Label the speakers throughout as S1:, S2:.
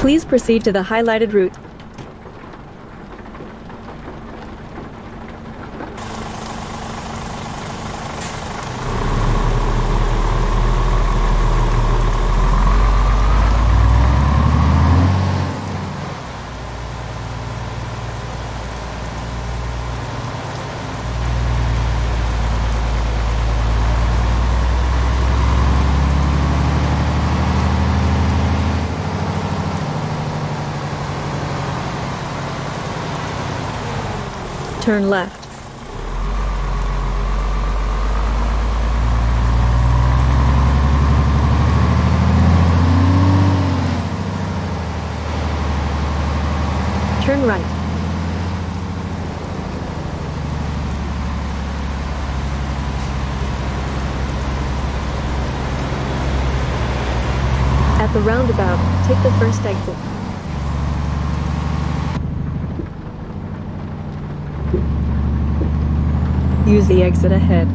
S1: Please proceed to the highlighted route. Turn left. Turn right. At the roundabout, take the first exit. Use the exit ahead.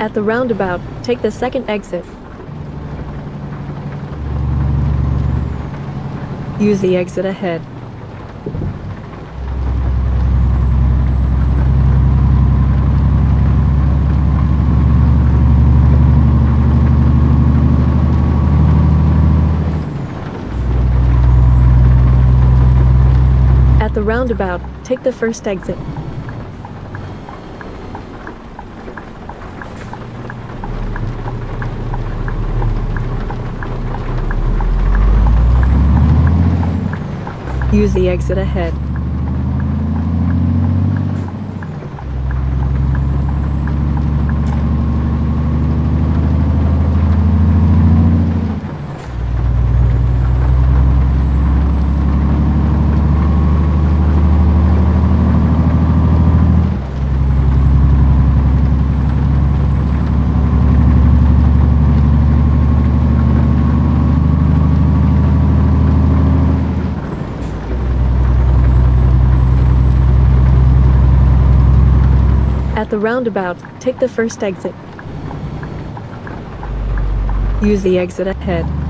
S1: At the roundabout, take the second exit. Use the exit ahead. At the roundabout, take the first exit. Use the exit ahead. At the roundabout, take the first exit. Use the exit ahead.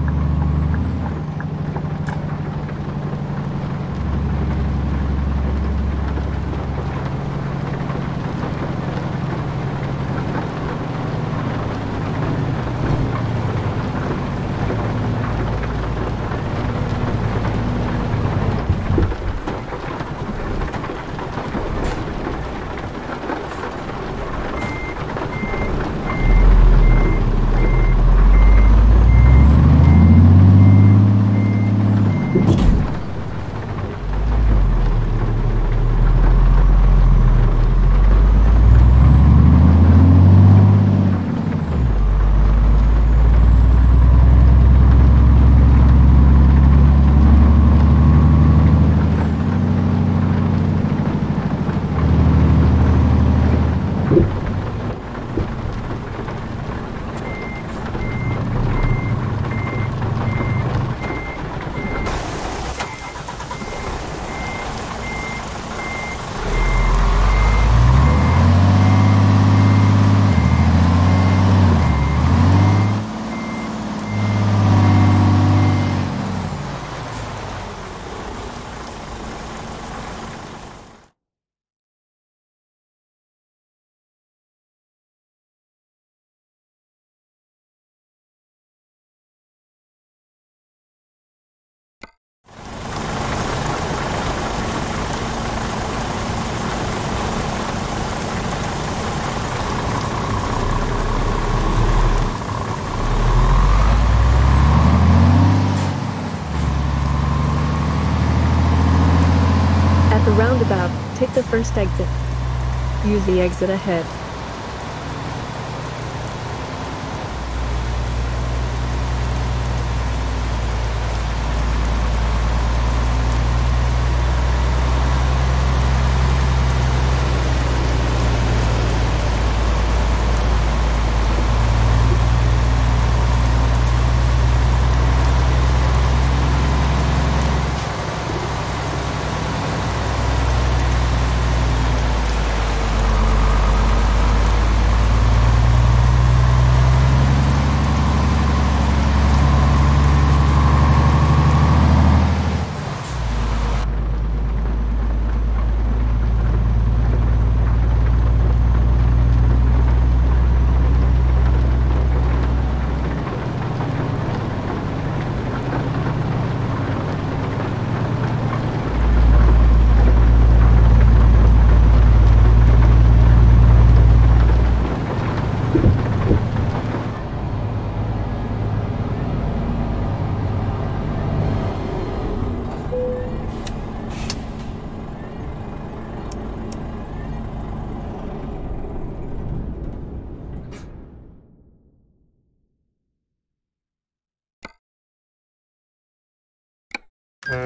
S1: Exit. Use the exit ahead.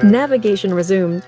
S1: Navigation resumed.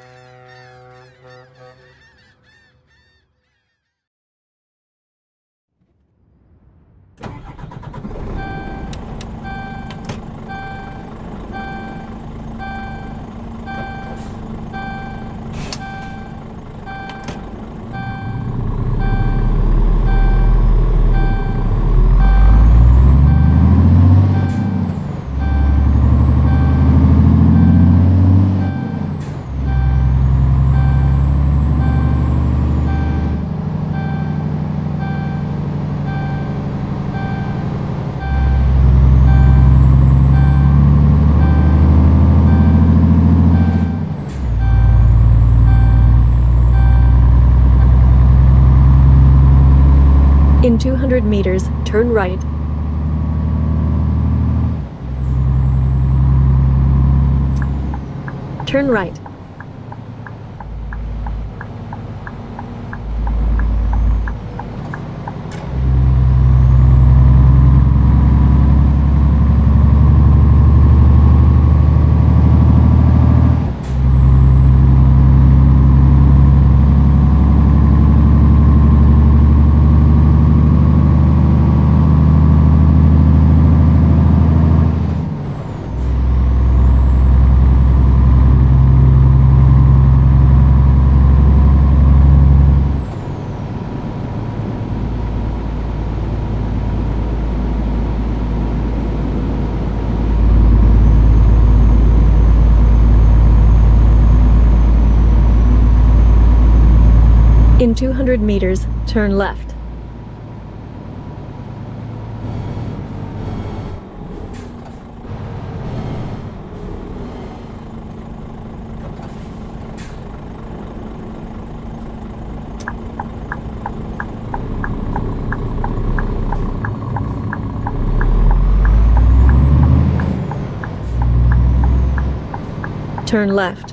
S1: 200 meters, turn right. Turn right. In 200 meters, turn left. Turn left.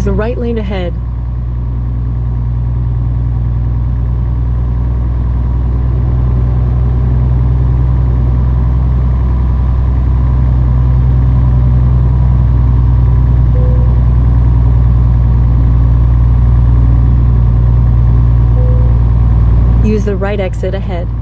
S1: Use the right lane ahead. Use the right exit ahead.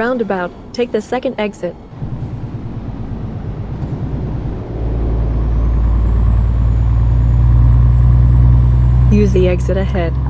S1: Roundabout, take the second exit. Use the exit ahead.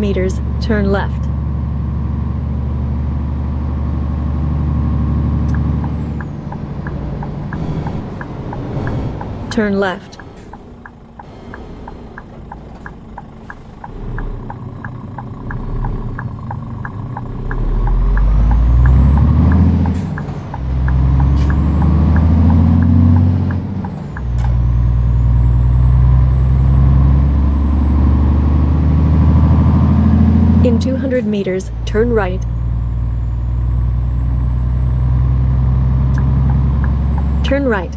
S1: meters, turn left. Turn left. 200 meters, turn right. Turn right.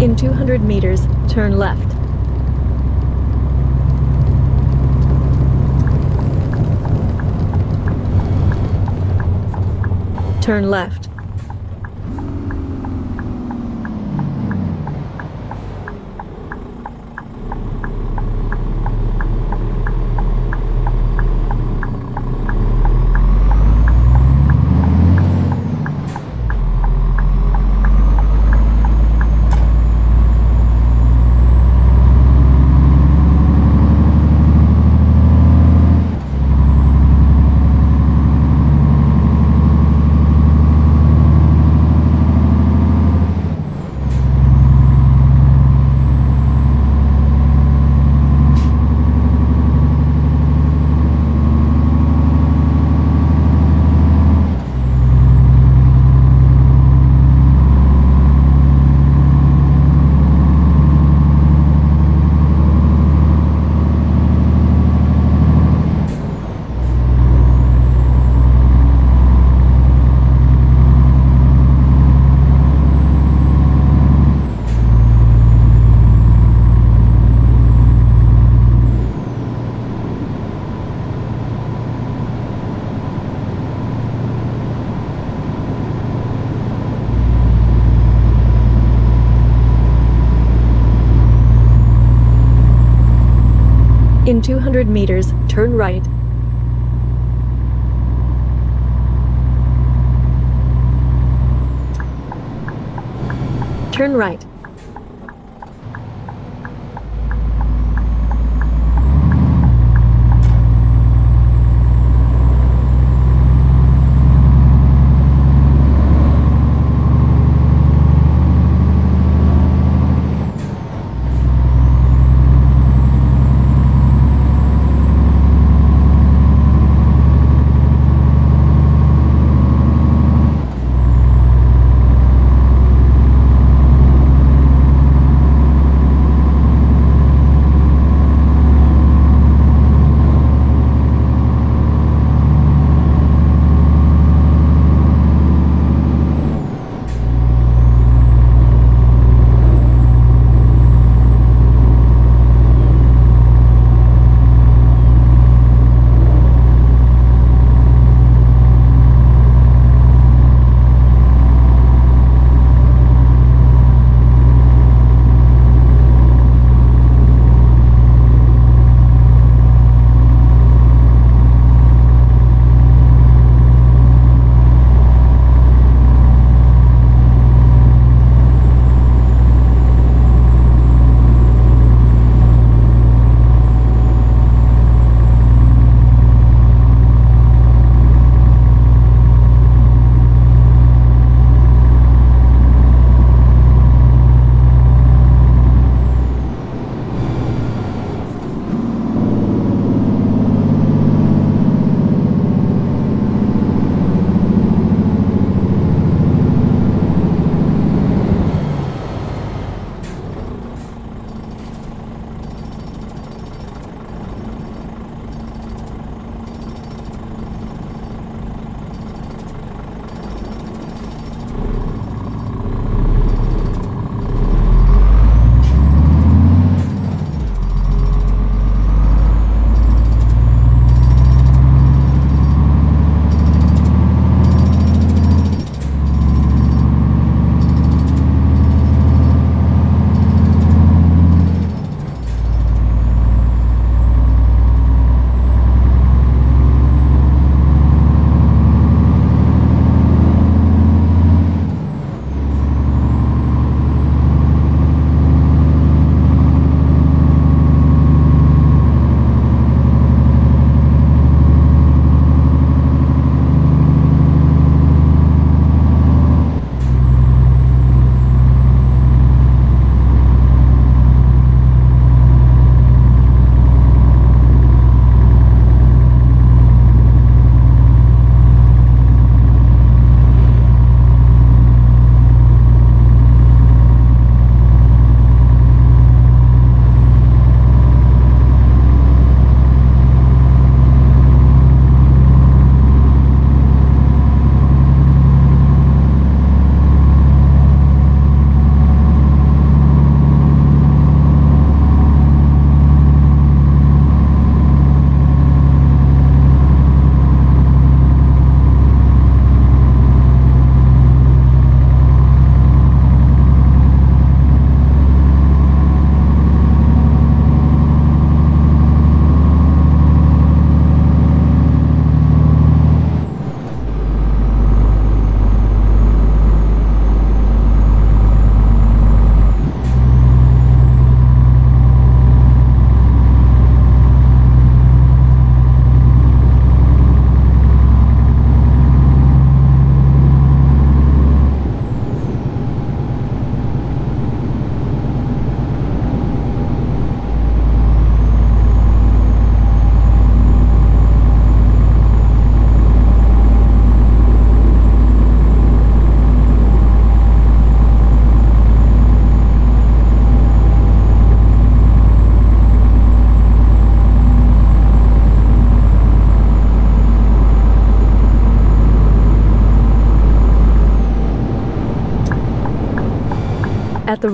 S1: In 200 meters, turn left. Turn left. In 200 meters, turn right. Turn right.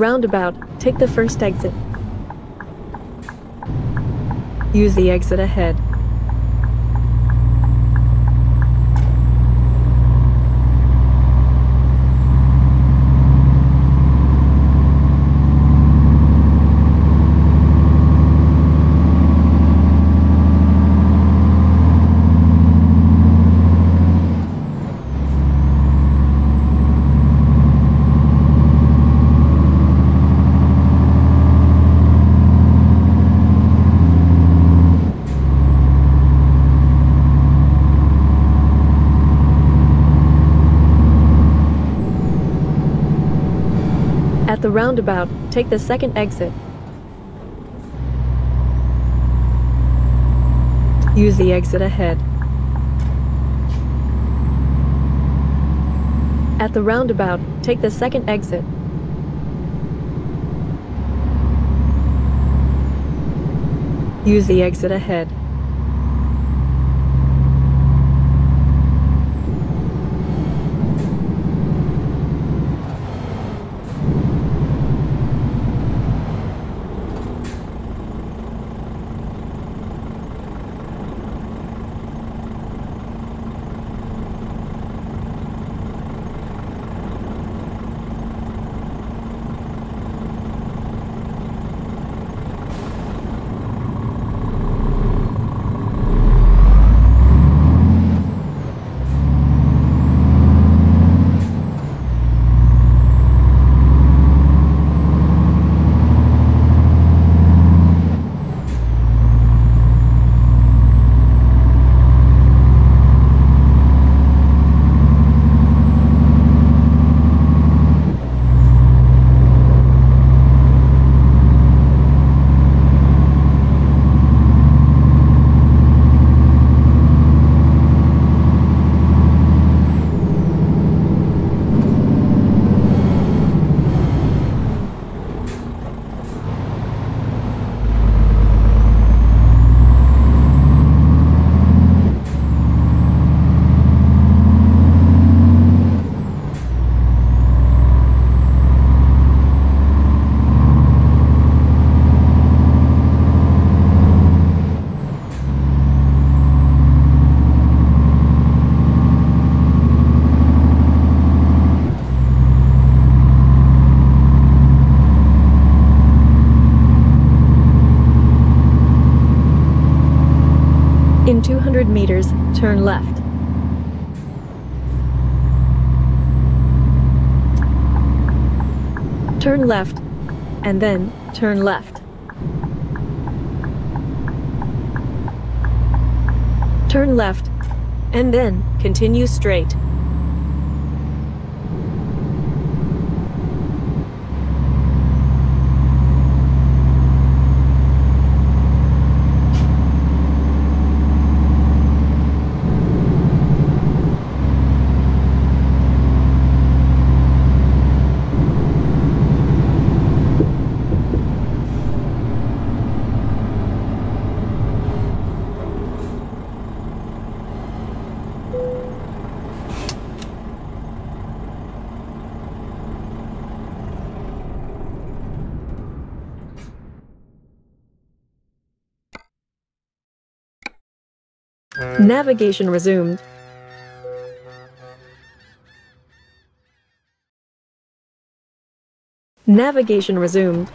S1: Roundabout, take the first exit. Use the exit ahead. At the take the second exit. Use the exit ahead. At the roundabout, take the second exit. Use the exit ahead. In 200 meters, turn left. Turn left, and then turn left. Turn left, and then continue straight. Navigation resumed. Navigation resumed.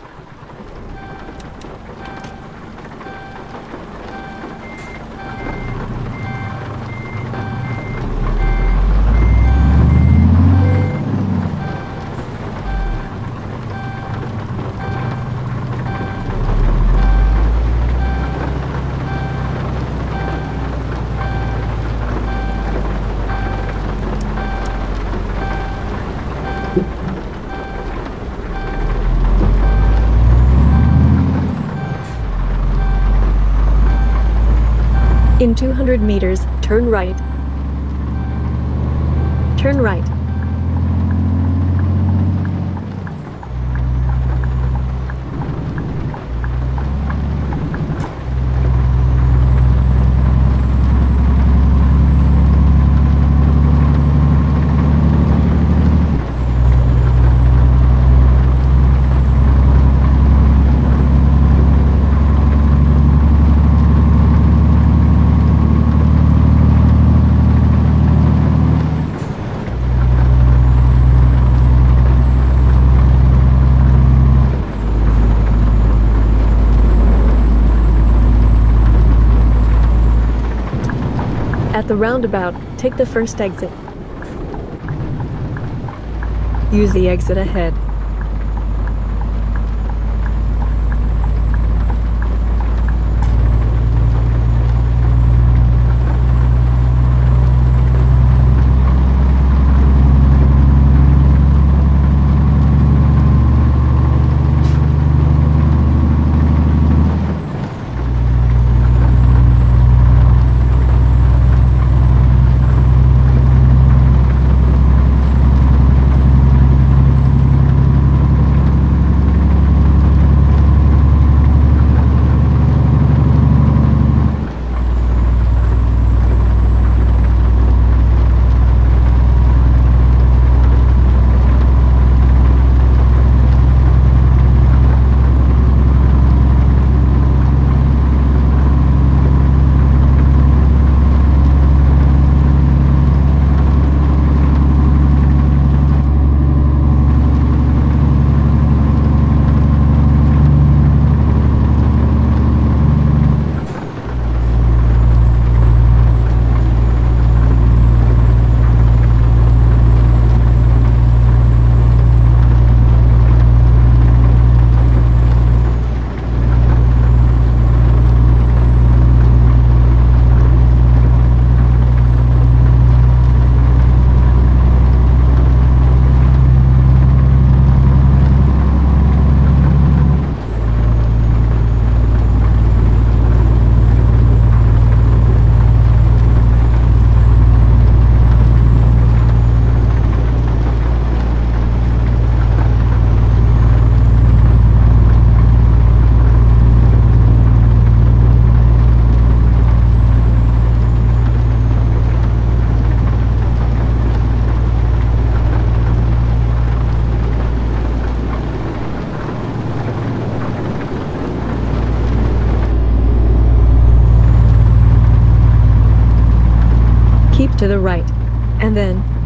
S1: 200 meters, turn right. Turn right. Roundabout, take the first exit. Use the exit ahead.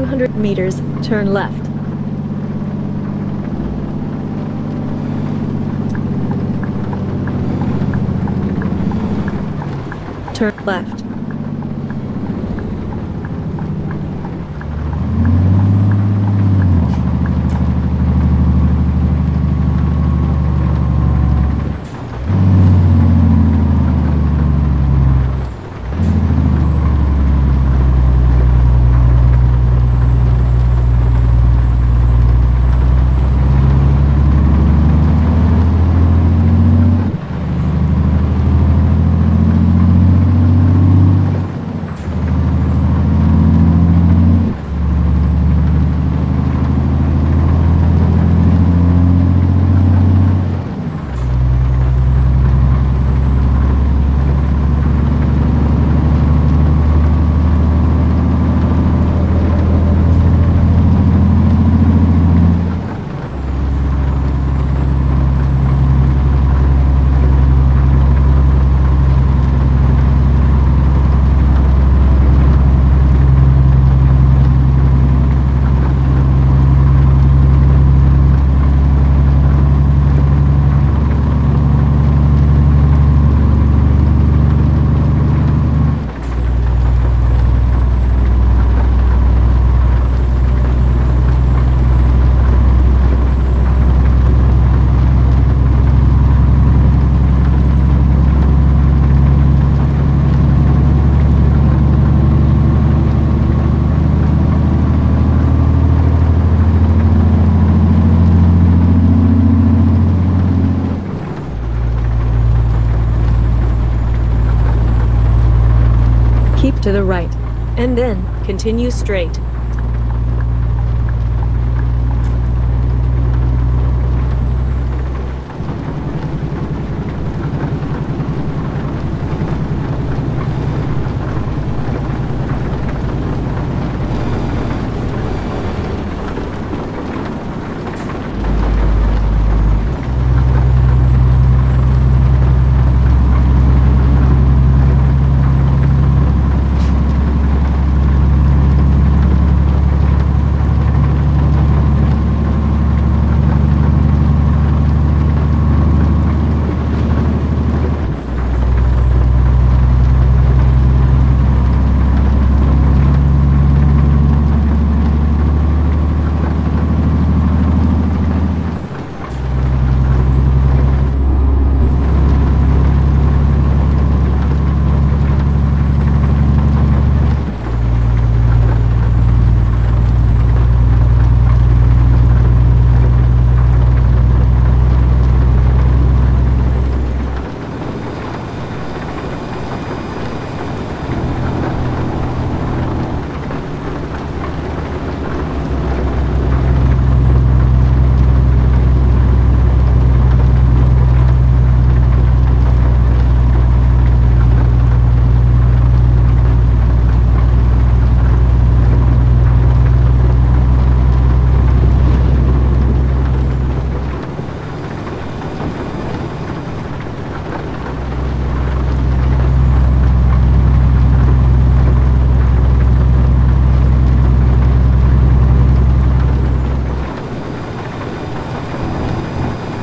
S1: 200 meters, turn left. Turn left. Keep to the right, and then continue straight.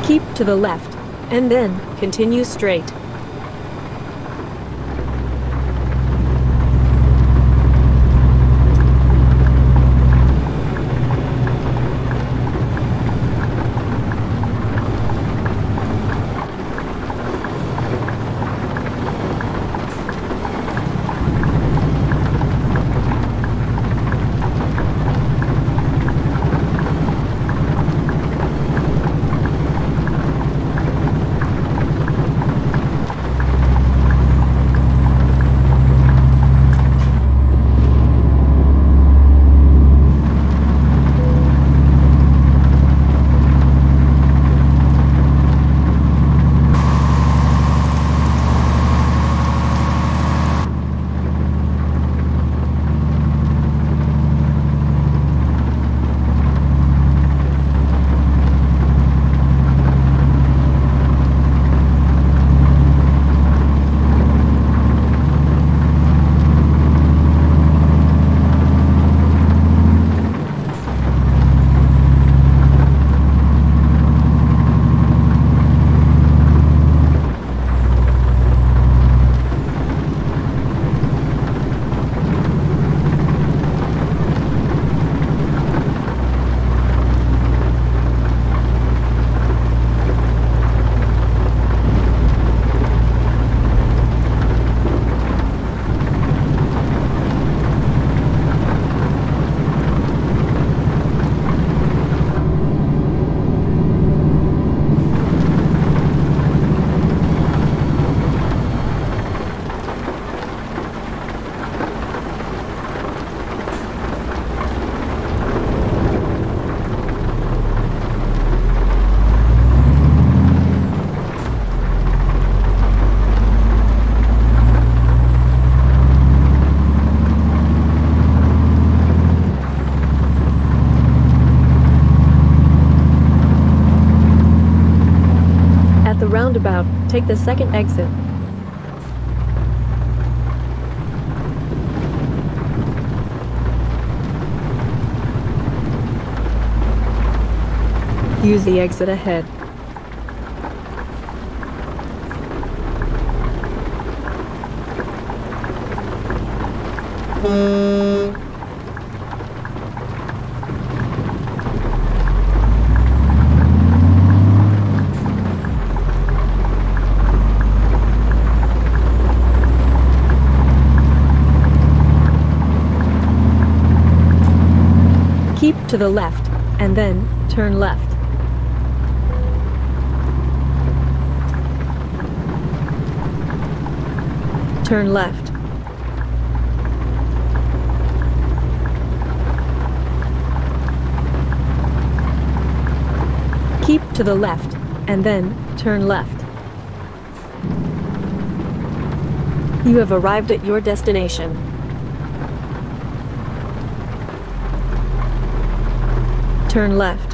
S1: Keep to the left, and then continue straight. Roundabout. Take the second exit. Use the exit ahead. Keep to the left, and then turn left. Turn left. Keep to the left, and then turn left. You have arrived at your destination. Turn left.